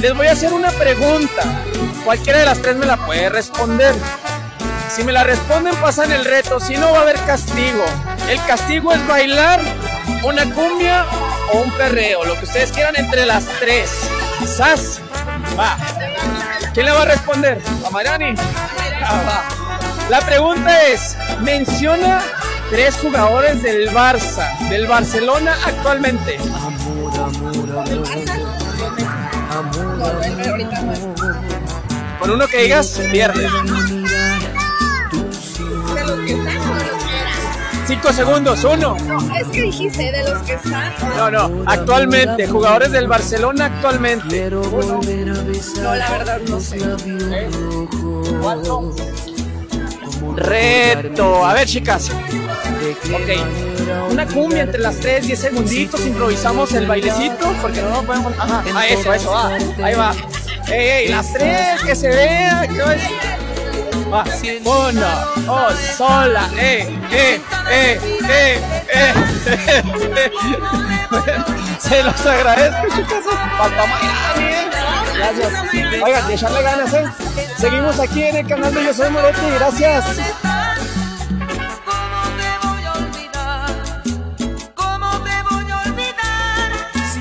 Les voy a hacer una pregunta. Cualquiera de las tres me la puede responder. Si me la responden, pasan el reto. Si no, va a haber castigo. El castigo es bailar una cumbia o un perreo. Lo que ustedes quieran entre las tres. ¿Sas? Va. ¿Quién le va a responder? ¿A Mariani? Ah. La pregunta es, menciona tres jugadores del Barça, del Barcelona actualmente. Con uno que digas, pierde. Cinco segundos, uno. No, es que dijiste de los que están. No, no, actualmente, jugadores del Barcelona actualmente. No, la verdad no sé. Reto. A ver, chicas. Ok. Una cumbia entre las tres, 10 segunditos, improvisamos el bailecito, porque no nos podemos. Ajá, ah, eso, eso, va. Ahí va. Las tres, que se vea. va. Una, dos, sola, eh, eh, eh, eh, eh, eh. Se los agradezco, chicas. Falta ¿eh? Gracias. Oigan, y echarle ganas, ¿eh? Seguimos aquí en el canal de Yo Soy Moretti. Gracias. Si